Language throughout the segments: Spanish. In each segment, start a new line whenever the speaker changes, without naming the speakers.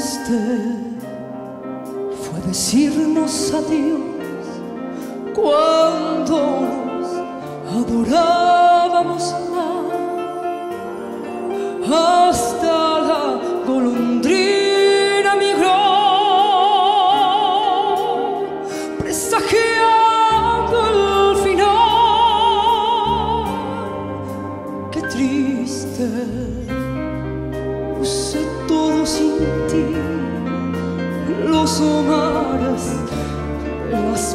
triste fue decirnos adiós cuando nos adorábamos más. Hasta la golondrina migró, presagiando el final. Qué triste puse todo los mares de las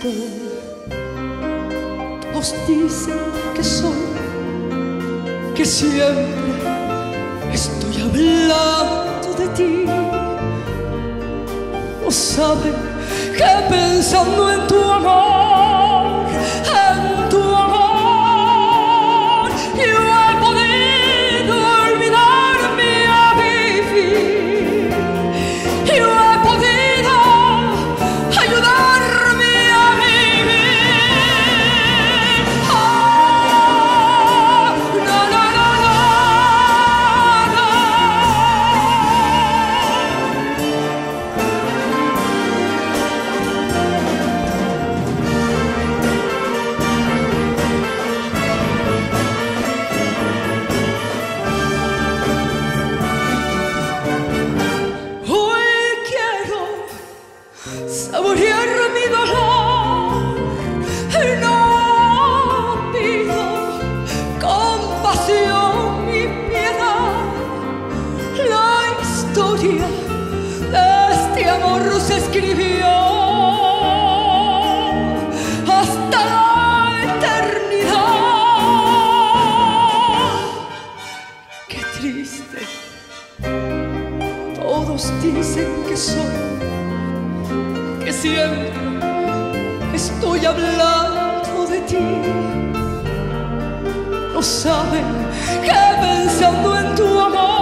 triste, todos dicen que soy que siempre estoy hablando de ti. No saben que pensando en tu hasta la eternidad. Qué triste. Todos dicen que soy, que siempre estoy hablando de ti. No saben que pensando en tu amor,